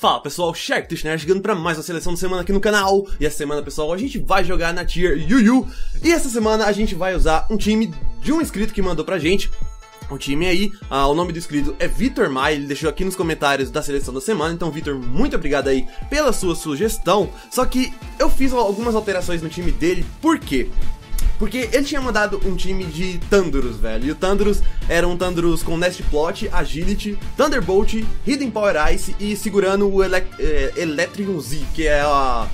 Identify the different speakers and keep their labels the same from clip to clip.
Speaker 1: Fala pessoal, Shark Tushner chegando pra mais uma seleção da semana aqui no canal. E essa semana pessoal a gente vai jogar na tier Yu Yu. E essa semana a gente vai usar um time de um inscrito que mandou pra gente. O time aí, ah, o nome do inscrito é Vitor Mai, ele deixou aqui nos comentários da seleção da semana, então Vitor, muito obrigado aí pela sua sugestão. Só que eu fiz algumas alterações no time dele, por quê? Porque ele tinha mandado um time de Thunderous, velho. E o Thunderous era um Thunderous com Nest Plot, Agility, Thunderbolt, Hidden Power Ice e segurando o Ele é, Electrium Z, que é a,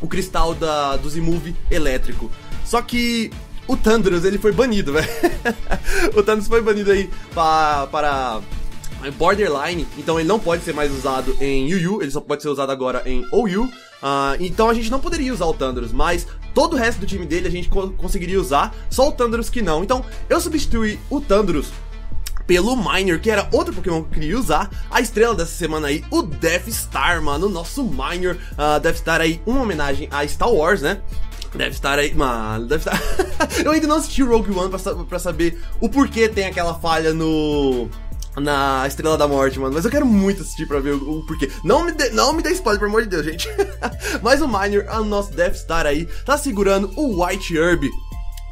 Speaker 1: o cristal da, do Z-Move elétrico. Só que o Thunderous, ele foi banido, velho. o Thunderous foi banido aí pra, para Borderline, então ele não pode ser mais usado em Yu-Yu, ele só pode ser usado agora em OU. Uh, então a gente não poderia usar o Thunderous, mas todo o resto do time dele a gente co conseguiria usar, só o Thunderous que não. Então eu substituí o Thunderous pelo Miner, que era outro Pokémon que eu queria usar. A estrela dessa semana aí, o Death Star, mano, o nosso Miner. Uh, Death Star aí, uma homenagem a Star Wars, né? Deve estar aí, mano, deve estar. eu ainda não assisti Rogue One pra, pra saber o porquê tem aquela falha no na Estrela da Morte, mano. Mas eu quero muito assistir pra ver o, o porquê. Não me, não me dê spoiler, pelo amor de Deus, gente. Mas o Miner, o nosso Death Star aí, tá segurando o White Herb.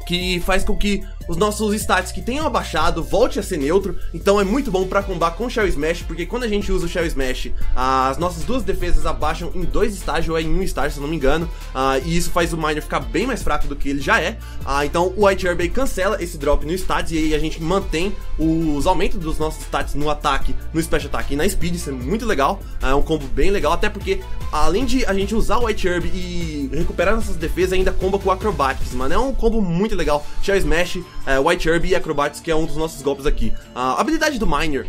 Speaker 1: Que faz com que os nossos stats que tenham abaixado volte a ser neutro, então é muito bom para combar com Shell Smash, porque quando a gente usa o Shell Smash, as nossas duas defesas abaixam em dois estágios ou é em um estágio, se eu não me engano, uh, e isso faz o Miner ficar bem mais fraco do que ele já é. Uh, então o White Herb cancela esse drop no stats e aí a gente mantém os aumentos dos nossos stats no ataque, no Special Attack e na Speed, isso é muito legal, uh, é um combo bem legal, até porque além de a gente usar o White Herb e recuperar nossas defesas, ainda comba com Acrobatics, mano, é um combo muito legal. Shell Smash, é, White Herb e Acrobatics, que é um dos nossos golpes aqui. a habilidade do Miner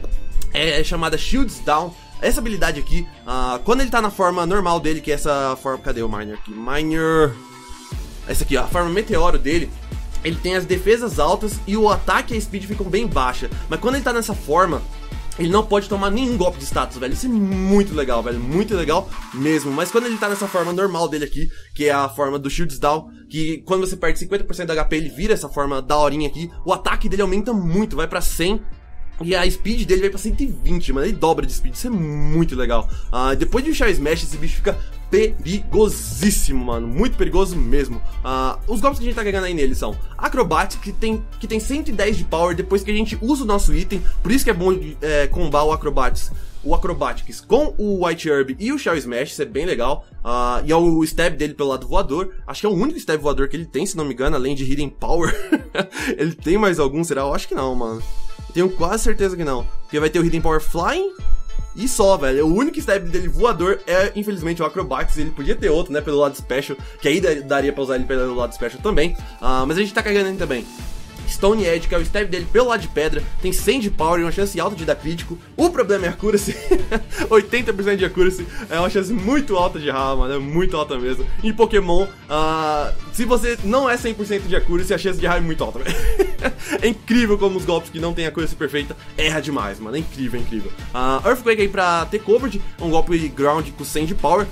Speaker 1: é, é chamada Shields Down. Essa habilidade aqui, uh, quando ele tá na forma normal dele, que é essa forma. Cadê o Miner aqui? Miner. Essa aqui, ó, a forma meteoro dele. Ele tem as defesas altas e o ataque e a speed ficam bem baixa. Mas quando ele tá nessa forma, ele não pode tomar nenhum golpe de status, velho. Isso é muito legal, velho. Muito legal mesmo. Mas quando ele tá nessa forma normal dele aqui, que é a forma do Shields Down, que quando você perde 50% da HP, ele vira essa forma daorinha aqui, o ataque dele aumenta muito, vai pra 100 e a speed dele vai pra 120, mano. Ele dobra de speed, isso é muito legal. Uh, depois de um Shell Smash, esse bicho fica perigosíssimo, mano. Muito perigoso mesmo. Uh, os golpes que a gente tá ganhando aí nele são Acrobatic, que tem, que tem 110 de power depois que a gente usa o nosso item. Por isso que é bom é, combar o Acrobatics o Acrobatics com o White Herb e o Shell Smash, isso é bem legal. Uh, e é o stab dele pelo lado voador. Acho que é o único stab voador que ele tem, se não me engano, além de Hidden Power. ele tem mais algum, será? Eu acho que não, mano. Tenho quase certeza que não. Porque vai ter o Hidden Power Flying e só, velho. O único step dele voador é, infelizmente, o Acrobatics. Ele podia ter outro, né, pelo lado special, que aí daria pra usar ele pelo lado special também. Uh, mas a gente tá cagando ele também. Stone Edge, que é o step dele pelo lado de pedra, tem 100 de power e uma chance alta de dar crítico. O problema é a accuracy, 80% de accuracy, é uma chance muito alta de errar, mano, é muito alta mesmo. Em Pokémon, uh, se você não é 100% de accuracy, a chance de errar é muito alta. é incrível como os golpes que não tem accuracy perfeita erra demais, mano, é incrível, é incrível. Uh, Earthquake aí pra ter coverage, um golpe ground com 100 de power,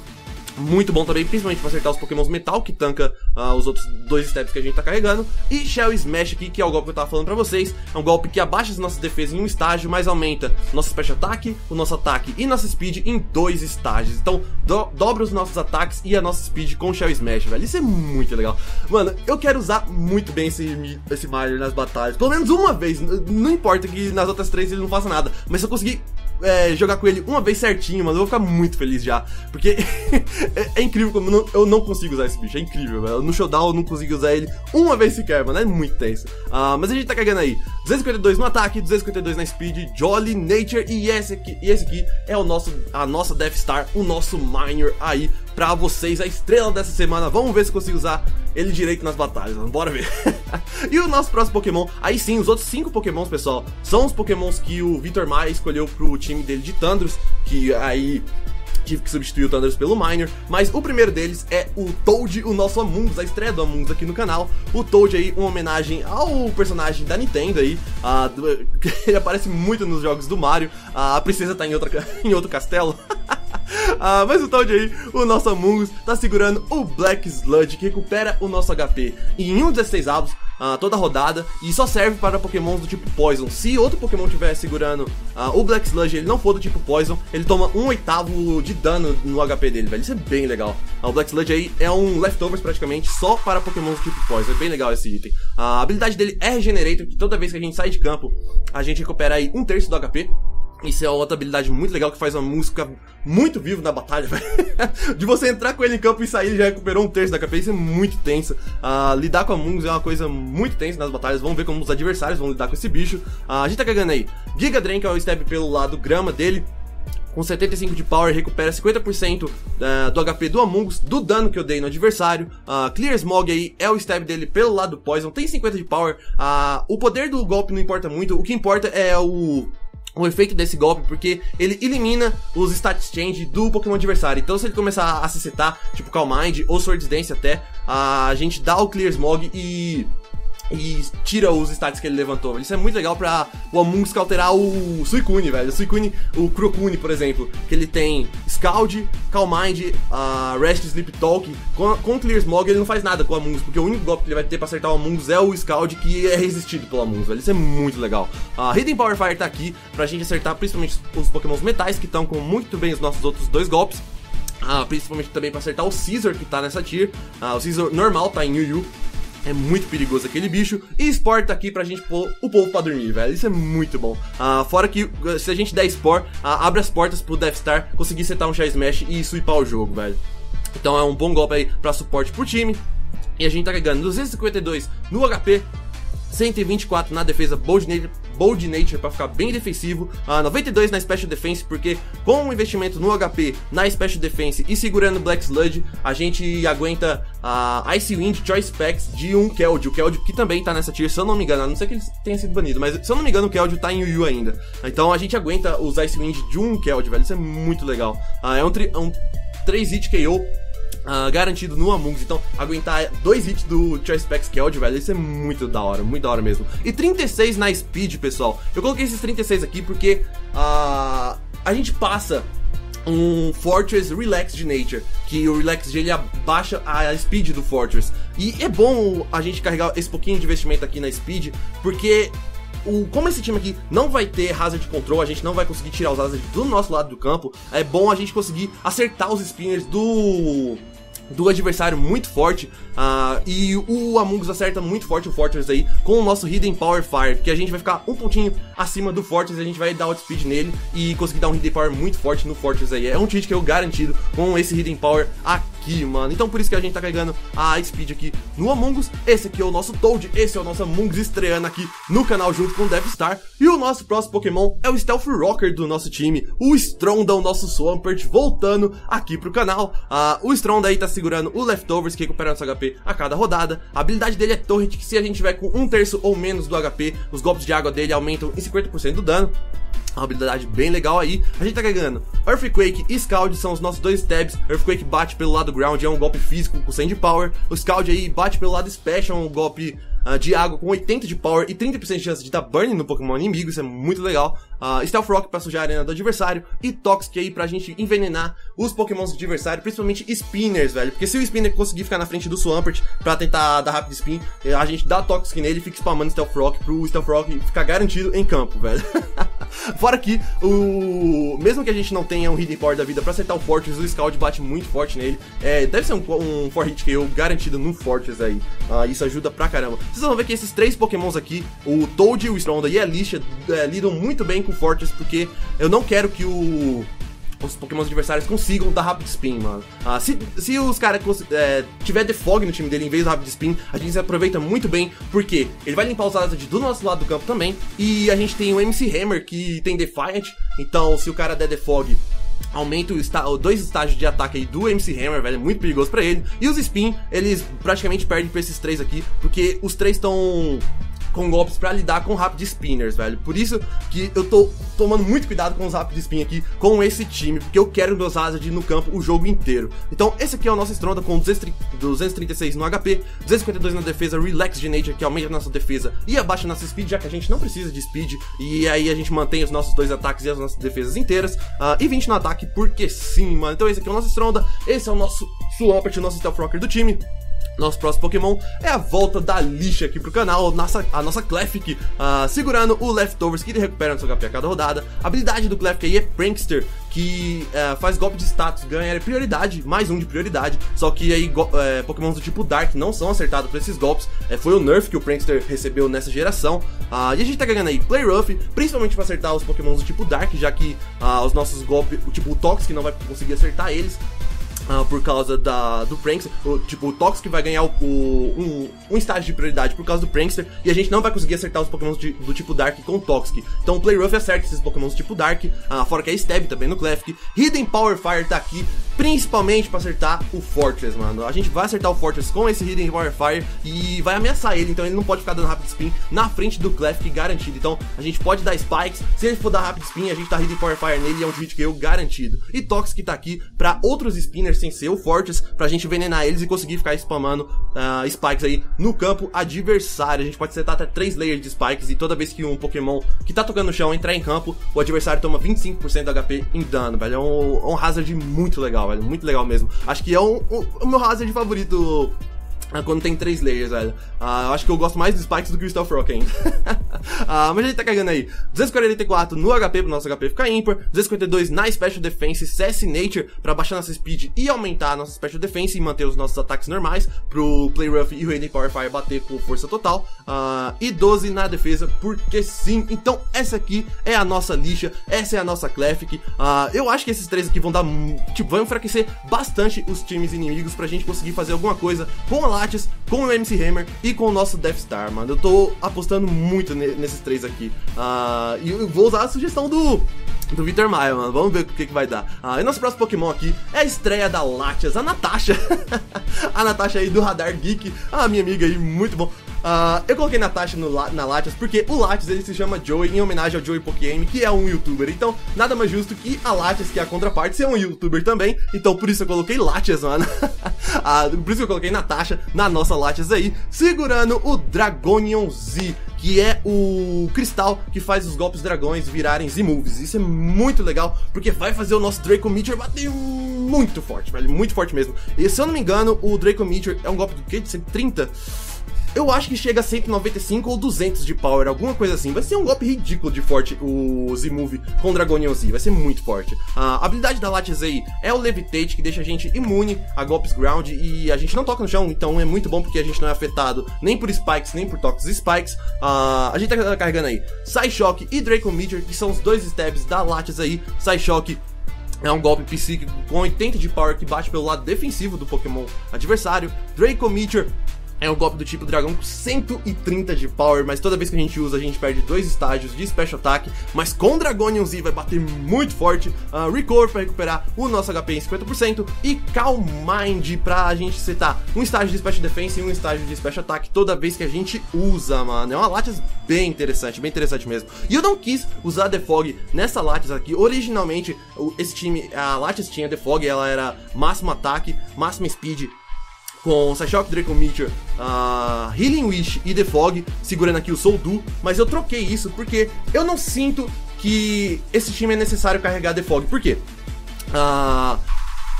Speaker 1: muito bom também, principalmente para acertar os pokémons metal, que tanca uh, os outros dois steps que a gente tá carregando. E Shell Smash aqui, que é o golpe que eu tava falando pra vocês. É um golpe que abaixa as nossas defesas em um estágio, mas aumenta nosso special attack, o nosso ataque e nossa speed em dois estágios. Então, do dobra os nossos ataques e a nossa speed com Shell Smash, velho. Isso é muito legal. Mano, eu quero usar muito bem esse, esse Mario nas batalhas. Pelo menos uma vez. Não importa que nas outras três ele não faça nada. Mas se eu conseguir é, jogar com ele uma vez certinho, mano, eu vou ficar muito feliz já. Porque é, é, incrível como eu não, eu não, consigo usar esse bicho. É incrível, velho. No showdown eu não consigo usar ele uma vez sequer, mano. É muito tenso. Uh, mas a gente tá cagando aí. 252 no ataque, 252 na speed, Jolly, Nature e esse aqui, e esse aqui é o nosso, a nossa Death Star, o nosso Miner aí pra vocês, a estrela dessa semana. Vamos ver se consigo usar ele direito nas batalhas. Bora ver. e o nosso próximo Pokémon, aí sim, os outros cinco Pokémons, pessoal, são os Pokémons que o Vitor Maia escolheu pro time dele de Tandros, que aí tive que substituir o Thunders pelo Miner, mas o primeiro deles é o Toad, o nosso Among Us, a estreia do Among Us aqui no canal. O Toad aí, uma homenagem ao personagem da Nintendo aí, uh, ele aparece muito nos jogos do Mario, uh, a princesa tá em, outra, em outro castelo. Ah, mas o Toad aí, o nosso Amungus, tá segurando o Black Sludge, que recupera o nosso HP em um 16 avos, Uh, toda rodada e só serve para pokémons do tipo Poison. Se outro pokémon estiver segurando uh, o Black Sludge ele não for do tipo Poison, ele toma um oitavo de dano no HP dele, velho. Isso é bem legal. Uh, o Black Sludge aí é um leftovers praticamente só para pokémons do tipo Poison. É bem legal esse item. a habilidade dele é Regenerator, que toda vez que a gente sai de campo, a gente recupera aí um terço do HP. Isso é outra habilidade muito legal que faz uma música muito vivo na batalha, velho. De você entrar com ele em campo e sair, já recuperou um terço da cabeça, isso é muito tenso. Uh, lidar com a Mungus é uma coisa muito tensa nas batalhas. Vamos ver como os adversários vão lidar com esse bicho. Uh, a gente tá cagando aí. Giga Drain, que é o stab pelo lado grama dele. Com 75 de power, recupera 50% uh, ah, do HP do Amungus, do dano que eu dei no adversário. Uh, Clear Smog aí é o stab dele pelo lado do Poison, tem 50 de power. Uh, o poder do golpe não importa muito, o que importa é o o efeito desse golpe, porque ele elimina os stats change do Pokémon adversário. Então, se ele começar a se citar, tipo Calm Mind ou Swords Dance até, a gente dá o Clear Smog e e tira os stats que ele levantou. Isso é muito legal pra o Amungus alterar o Suicune, velho. O Suicune, o Crocune, por exemplo, que ele tem Scald, Calm Mind, uh, Rest, Sleep Talk. Com, com Clear Smog ele não faz nada com o Amungus, porque o único golpe que ele vai ter pra acertar o Amungus é o Scald, que é resistido pelo Amungus, velho. Isso é muito legal. A uh, Hidden Power Fire tá aqui pra gente acertar principalmente os pokémons metais, que estão com muito bem os nossos outros dois golpes. Uh, principalmente também pra acertar o Caesar, que tá nessa tier. Uh, o Caesar normal tá em Yu Yu. É muito perigoso aquele bicho. E Spore tá aqui pra gente pôr o povo pra dormir, velho. Isso é muito bom. Uh, fora que se a gente der Spore, uh, abre as portas pro Death Star conseguir setar um Chai Smash e sweepar o jogo, velho. Então é um bom golpe aí pra suporte pro time. E a gente tá ganhando 252 no HP, 124 na defesa Bold Nature, Bold Nature para ficar bem defensivo, uh, 92 na Special Defense, porque com o investimento no HP, na Special Defense e segurando Black Sludge, a gente aguenta a Ice Wind Choice Packs de um Keldeo, o Keldeo que também tá nessa tier, se eu não me engano, a não ser que ele tenha sido banido, mas se eu não me engano o Keldeo tá em Yu ainda. Então a gente aguenta os Ice Wind de um Keldeo, velho, isso é muito legal. Uh, é um, é um 3 hit KO Uh, garantido no Among Us. Então, aguentar dois hits do Choice Packs Keld, velho, isso é muito da hora, muito da hora mesmo. E 36 na Speed, pessoal. Eu coloquei esses 36 aqui porque uh, a gente passa um Fortress Relax de Nature, que o Relax ele abaixa a speed do Fortress. E é bom a gente carregar esse pouquinho de investimento aqui na speed, porque o, como esse time aqui não vai ter hazard control, a gente não vai conseguir tirar os hazards do nosso lado do campo, é bom a gente conseguir acertar os spinners do do adversário muito forte. Uh, e o Among Us acerta muito forte o Fortress aí com o nosso Hidden Power Fire, que a gente vai ficar um pontinho acima do Fortress, a gente vai dar outspeed nele e conseguir dar um Hidden Power muito forte no Fortress aí. É um cheat que eu garantido com esse Hidden Power aqui, mano. Então por isso que a gente tá carregando a speed aqui no Among Us. Esse aqui é o nosso Toad, esse é o nosso Among Us estreando aqui no canal junto com o Death Star. E o nosso próximo Pokémon é o Stealth Rocker do nosso time, o Stronda, o nosso Swampert, voltando aqui pro canal. Uh, o Stronda aí tá segurando o Leftovers, que recupera nosso HP a cada rodada. A habilidade dele é Torrent, que se a gente tiver com um terço ou menos do HP, os golpes de água dele aumentam em 50% do dano. Uma habilidade bem legal aí. A gente tá ganhando Earthquake e Scald são os nossos dois stabs. Earthquake bate pelo lado ground, é um golpe físico com 100 de power. O Scald aí bate pelo lado special, um golpe uh, de água com 80 de power e 30% de chance de dar burn no Pokémon inimigo, isso é muito legal. Uh, Stealth Rock pra sujar a arena do adversário e Toxic aí pra gente envenenar os Pokémons do adversário, principalmente Spinners, velho. Porque se o Spinner conseguir ficar na frente do Swampert pra tentar dar rápido spin, a gente dá Toxic nele e fica spamando Stealth Rock pro Stealth Rock ficar garantido em campo, velho. Fora que, o mesmo que a gente não tenha um Hidden Power da vida pra acertar o Fortress, o Scald bate muito forte nele. É, deve ser um, um 4-hit KO garantido no Fortress aí. Uh, isso ajuda pra caramba. Vocês vão ver que esses três pokémons aqui, o Toad, o Stronda e a Lixa, é, lidam muito bem com o Fortress, porque eu não quero que o os pokémons adversários consigam dar Rapid Spin, mano. Ah, se, se os caras é, tiver The Fog no time dele em vez do Rapid Spin, a gente se aproveita muito bem, porque ele vai limpar os Azad do nosso lado do campo também, e a gente tem o MC Hammer que tem Defiant, então se o cara der The Fog aumenta o dois estágios de ataque aí do MC Hammer, velho, é muito perigoso para ele. E os Spin, eles praticamente perdem pra esses três aqui, porque os três estão com golpes para lidar com Rapid Spinners, velho. Por isso que eu tô tomando muito cuidado com os Rapid Spin aqui, com esse time, porque eu quero meus Hazard no campo o jogo inteiro. Então, esse aqui é o nosso Stronda com 236 no HP, 252 na defesa, Relax de Nature, que aumenta a nossa defesa e abaixa a nossa speed, já que a gente não precisa de speed, e aí a gente mantém os nossos dois ataques e as nossas defesas inteiras, uh, e 20 no ataque, porque sim, mano. Então esse aqui é o nosso Stronda, esse é o nosso Swampert, o nosso Stealth Rocker do time. Nosso próximo Pokémon é a volta da lixa aqui pro canal, nossa, a nossa Clefairy uh, segurando o Leftovers que ele recupera no seu HP a cada rodada. A habilidade do Clefairy aí é Prankster, que uh, faz golpe de status, ganha prioridade, mais um de prioridade, só que aí uh, Pokémons do tipo Dark não são acertados por esses golpes, é, foi o nerf que o Prankster recebeu nessa geração, uh, e a gente tá ganhando aí Play Rough, principalmente para acertar os Pokémons do tipo Dark, já que os nossos golpes, o tipo Toxic não vai conseguir acertar eles, Uh, por causa da, do Prankster. O, tipo, o Toxic vai ganhar o, o, um, um estágio de prioridade por causa do Prankster. E a gente não vai conseguir acertar os Pokémon do tipo Dark com o Toxic. Então o Play Rough acerta esses Pokémon do tipo Dark. Uh, fora que a Stab também no Clefairy. Hidden Power Fire tá aqui. Principalmente para acertar o Fortress, mano. A gente vai acertar o Fortress com esse Hidden Power Fire. E vai ameaçar ele. Então ele não pode ficar dando Rapid Spin na frente do Clefairy garantido. Então a gente pode dar Spikes. Se ele for dar Rapid Spin, a gente dá Hidden Power Fire nele e é um hit KO garantido. E Toxic tá aqui para outros Spinners sem ser o Fortress pra gente envenenar eles e conseguir ficar spamando uh, spikes aí no campo adversário. A gente pode setar até 3 layers de spikes e toda vez que um Pokémon que tá tocando no chão entrar em campo, o adversário toma 25% do HP em dano, velho. É um, um hazard muito legal, velho. Muito legal mesmo. Acho que é um, um, o meu hazard favorito quando tem três layers, velho. Uh, eu acho que eu gosto mais do Spikes do que o Stealth Rock ainda. uh, mas a gente tá cagando aí. 244 no HP pro nosso HP ficar ímpar. 252 na Special Defense, CS Nature pra baixar nossa speed e aumentar nossa Special Defense e manter os nossos ataques normais. Pro Play Rough e o Raiden Power Fire bater com força total. Uh, e 12 na defesa, porque sim. Então essa aqui é a nossa lixa. Essa é a nossa Clefairy. eu acho que esses três aqui vão dar... Tipo, vão enfraquecer bastante os times inimigos pra gente conseguir fazer alguma coisa com a Com o MC Hammer e com o nosso Death Star, mano. Eu tô apostando muito nesses três aqui. Uh, e eu vou usar a sugestão do do Victor Maia, mano. Vamos ver o que, que vai dar. Ah, e nosso próximo Pokémon aqui é a estreia da Latias, a Natasha. a Natasha aí do Radar Geek, a minha amiga aí, muito bom. Uh, eu coloquei Natasha no, na Latias porque o Latias ele se chama Joey em homenagem ao Joey Pokémon, que é um youtuber. Então, nada mais justo que a Latias, que é a contraparte, ser um youtuber também. Então, por isso eu coloquei Latias, mano. uh, por isso eu coloquei Natasha na nossa Latias aí, segurando o Dragonion Z que é o cristal que faz os golpes dragões virarem Z-Moves. Isso é muito legal, porque vai fazer o nosso Draco Meteor bater muito forte, velho, muito forte mesmo. E se eu não me engano, o Draco Meteor é um golpe do que? De 130? Eu acho que chega a 195 ou 200 de power, alguma coisa assim. Vai ser um golpe ridículo de forte o Z-Move com Dragonian Z, vai ser muito forte. A habilidade da Latias aí é o Levitate, que deixa a gente imune a golpes ground e a gente não toca no chão, então é muito bom porque a gente não é afetado nem por spikes, nem por toques spikes. Uh, a gente tá carregando aí Psyshock e Draco Meteor, que são os dois stabs da Latias aí. Psyshock é um golpe psíquico com 80 de power que bate pelo lado defensivo do Pokémon adversário. Draco Meteor é um golpe do tipo dragão com 130 de power, mas toda vez que a gente usa a gente perde dois estágios de special attack, mas com Dragonion Z vai bater muito forte, uh, Recover para recuperar o nosso HP em 50% e Calm Mind pra gente setar um estágio de special defense e um estágio de special attack toda vez que a gente usa, mano. É uma Latias bem interessante, bem interessante mesmo. E eu não quis usar The Fog nessa Latias aqui, originalmente esse time, a Latias tinha The Fog, ela era máximo ataque, máximo speed, com Psyshock, Draco Meteor, uh, Healing Wish e The Fog, segurando aqui o Soul Do, mas eu troquei isso porque eu não sinto que esse time é necessário carregar The Fog. Por quê? Uh,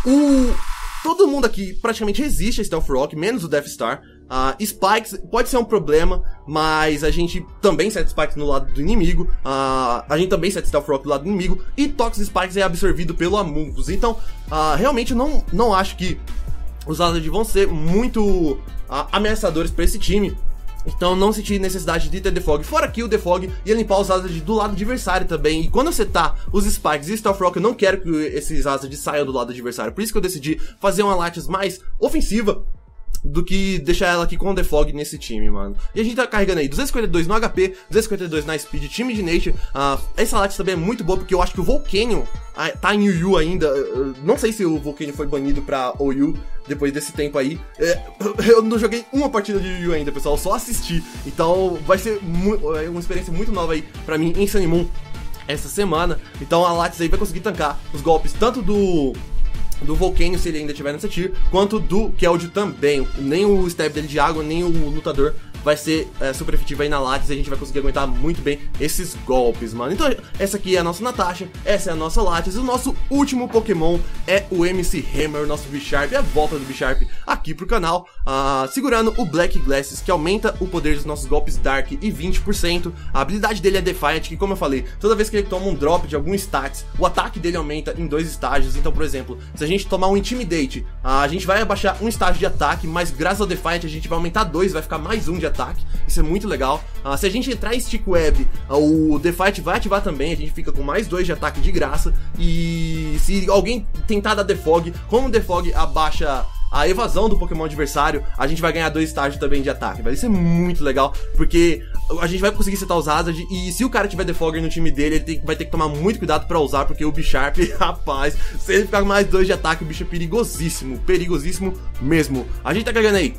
Speaker 1: o, todo mundo aqui praticamente resiste a Stealth Rock, menos o Death Star. Uh, Spikes pode ser um problema, mas a gente também sete Spikes no lado do inimigo. Uh, a gente também sete Stealth Rock do lado do inimigo. E Toxic Spikes é absorvido pelo Amungus. Então, uh, realmente não, não acho que os Hazard vão ser muito uh, ameaçadores para esse time. Então não senti necessidade de ter The Fog. Fora que o The Fog ia limpar os Hazard do lado adversário também. E quando você tá os Spikes e Stealth Rock, eu não quero que esses Hazard saiam do lado adversário. Por isso que eu decidi fazer uma Latias mais ofensiva do que deixar ela aqui com o Defog nesse time, mano. E a gente tá carregando aí 252 no HP, 252 na Speed, time de Nature. Uh, essa Lattice também é muito boa, porque eu acho que o Volcanion uh, tá em UU ainda. Não sei se o Volcanion foi banido pra OU depois desse tempo aí. É, eu não joguei uma partida de UU ainda, pessoal, só assisti. Então vai ser é uma experiência muito nova aí pra mim em Sunny Moon essa semana. Então a Lattice aí vai conseguir tancar os golpes tanto do do Volcano, se ele ainda tiver nessa tier, quanto do Keldeo também. Nem o stab dele de água, nem o lutador vai ser é, super efetivo aí na Lattes e a gente vai conseguir aguentar muito bem esses golpes, mano. Então, essa aqui é a nossa Natasha, essa é a nossa Lattes e o nosso último Pokémon é o MC Hammer, o nosso Bisharp, a volta do Bisharp aqui pro canal, uh, segurando o Black Glasses, que aumenta o poder dos nossos golpes Dark e 20%. A habilidade dele é Defiant, que como eu falei, toda vez que ele toma um drop de algum stats, o ataque dele aumenta em dois estágios. Então, por exemplo, se a gente tomar um Intimidate, uh, a gente vai abaixar um estágio de ataque, mas graças ao Defiant a gente vai aumentar dois, vai ficar mais um de ataque. Isso é muito legal. Uh, se a gente entrar em Stick Web, uh, o Defight vai ativar também. A gente fica com mais dois de ataque de graça. E se alguém tentar dar Defog, como o Defog abaixa a evasão do Pokémon adversário, a gente vai ganhar dois estágios também de ataque. Isso é muito legal, porque a gente vai conseguir setar os Hazard, e se o cara tiver Defogger no time dele, ele tem, vai ter que tomar muito cuidado para usar, porque o Bisharp, rapaz, se ele ficar com mais dois de ataque, o bicho é perigosíssimo, perigosíssimo mesmo. A gente tá ganhando aí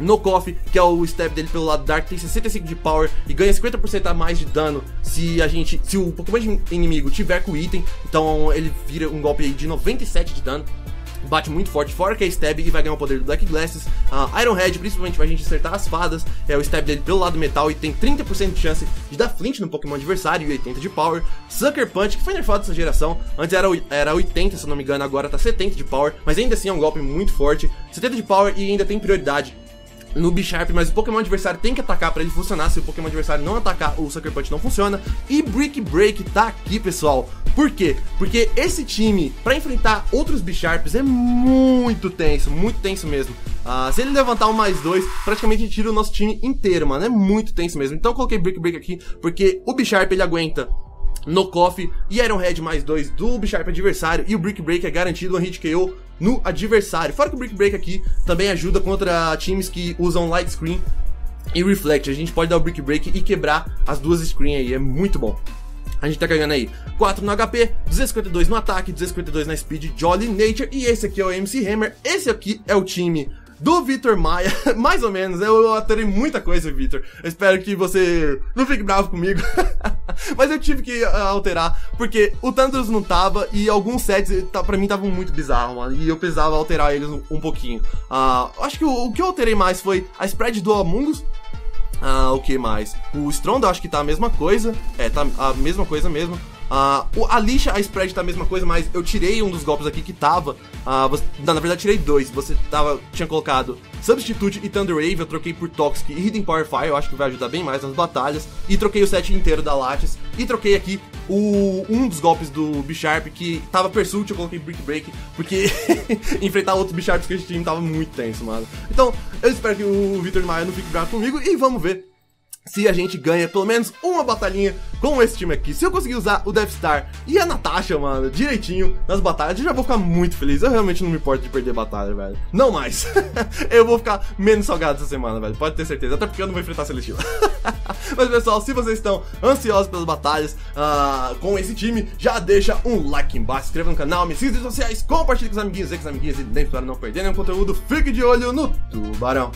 Speaker 1: no Coffee, que é o step dele pelo lado Dark, tem 65 de power e ganha 50% a mais de dano se a gente, se o Pokémon inimigo tiver com o item, então ele vira um golpe de 97 de dano bate muito forte, fora que é stab e vai ganhar o poder do Black Glasses. Uh, Iron Head, principalmente pra gente acertar as fadas, é o stab dele pelo lado metal e tem 30% de chance de dar flint no Pokémon adversário e 80 de power. Sucker Punch, que foi nerfado dessa geração, antes era, era 80 se não me engano, agora tá 70 de power, mas ainda assim é um golpe muito forte. 70 de power e ainda tem prioridade no B-Sharp, mas o Pokémon adversário tem que atacar para ele funcionar. Se o Pokémon adversário não atacar, o Sucker Punch não funciona. E Brick Break tá aqui, pessoal. Por quê? Porque esse time, para enfrentar outros B-Sharps, é muito tenso, muito tenso mesmo. Uh, se ele levantar um mais dois, praticamente tira o nosso time inteiro, mano. É muito tenso mesmo. Então eu coloquei Brick Break aqui, porque o B-Sharp ele aguenta no Coffee e Iron Head mais dois do Bisharp adversário e o Brick Break é garantido um hit KO no adversário. Fora que o Brick Break aqui também ajuda contra times que usam Light Screen e Reflect. A gente pode dar o Brick Break e quebrar as duas screens aí, é muito bom. A gente tá ganhando aí 4 no HP, 252 no ataque, 252 na speed, Jolly Nature e esse aqui é o MC Hammer. Esse aqui é o time do Vitor Maia, mais ou menos. Eu alterei muita coisa, Vitor. espero que você não fique bravo comigo. Mas eu tive que uh, alterar, porque o Thunders não tava e alguns sets tá, pra mim estavam muito bizarros, mano. E eu precisava alterar eles um, um pouquinho. Uh, acho que o, o, que eu alterei mais foi a spread do Amungus. Ah, o que mais? O Strond eu acho que tá a mesma coisa. É, tá a mesma coisa mesmo. Uh, a lixa, a spread tá a mesma coisa, mas eu tirei um dos golpes aqui que tava. Uh, você, não, na verdade, tirei dois. Você tava, tinha colocado Substitute e Thunder Wave. Eu troquei por Toxic e Hidden Power Fire. Eu acho que vai ajudar bem mais nas batalhas. E troquei o set inteiro da Lattice. E troquei aqui o, um dos golpes do Bisharp que tava Pursuit. Eu coloquei Brick Break. Porque enfrentar outros Bisharps que a gente time tava muito tenso, mano. Então, eu espero que o Victor Maia não fique bravo comigo. E vamos ver se a gente ganha pelo menos uma batalhinha com esse time aqui. Se eu conseguir usar o Death Star e a Natasha, mano, direitinho nas batalhas, eu já vou ficar muito feliz. Eu realmente não me importo de perder batalha, velho. Não mais. eu vou ficar menos salgado essa semana, velho. Pode ter certeza. Até porque eu não vou enfrentar a Celestina. Mas, pessoal, se vocês estão ansiosos pelas batalhas uh, com esse time, já deixa um like embaixo, inscreva no canal, me siga nas redes sociais, compartilhe com os amiguinhos e com os amiguinhos e nem para não perder nenhum conteúdo. Fique de olho no tubarão.